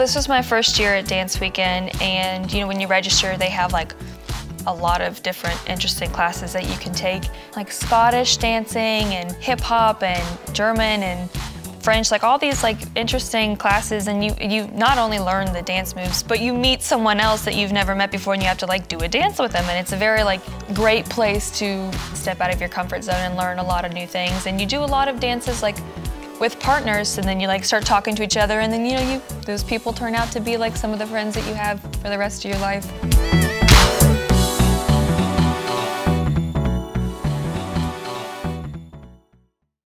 This was my first year at Dance Weekend, and you know, when you register, they have like a lot of different interesting classes that you can take, like Scottish dancing and hip hop and German and French, like all these like interesting classes and you you not only learn the dance moves, but you meet someone else that you've never met before and you have to like do a dance with them and it's a very like great place to step out of your comfort zone and learn a lot of new things and you do a lot of dances like with partners and then you like start talking to each other and then you know you those people turn out to be like some of the friends that you have for the rest of your life.